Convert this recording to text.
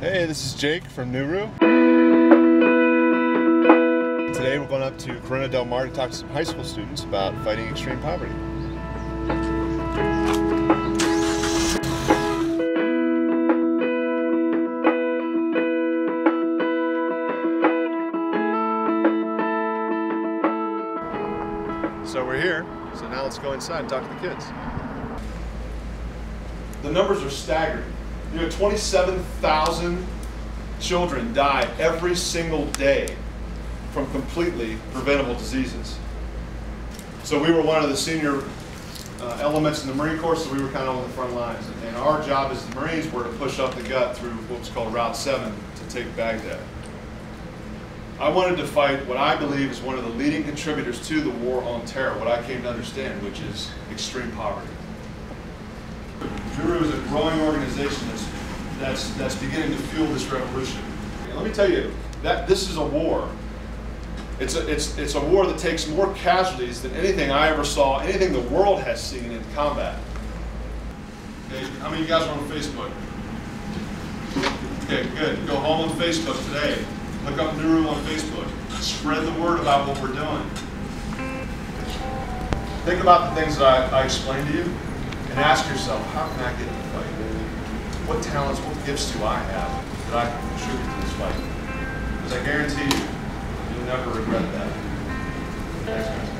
Hey, this is Jake from Nuru. Today we're going up to Corona Del Mar to talk to some high school students about fighting extreme poverty. So we're here, so now let's go inside and talk to the kids. The numbers are staggering. You know, 27,000 children die every single day from completely preventable diseases. So we were one of the senior uh, elements in the Marine Corps, so we were kind of on the front lines. And our job as the Marines were to push up the gut through what was called Route 7 to take Baghdad. I wanted to fight what I believe is one of the leading contributors to the war on terror, what I came to understand, which is extreme poverty. Nuru is a growing organization that's, that's, that's beginning to fuel this revolution. And let me tell you, that this is a war. It's a, it's, it's a war that takes more casualties than anything I ever saw, anything the world has seen in combat. Okay, how many of you guys are on Facebook? Okay, good. Go home on Facebook today. Look up Nuru on Facebook. Spread the word about what we're doing. Think about the things that I, I explained to you and ask yourself, how can I get in the fight? What talents, what gifts do I have that I can contribute to this fight? Because I guarantee you, you'll never regret that. Thanks, guys.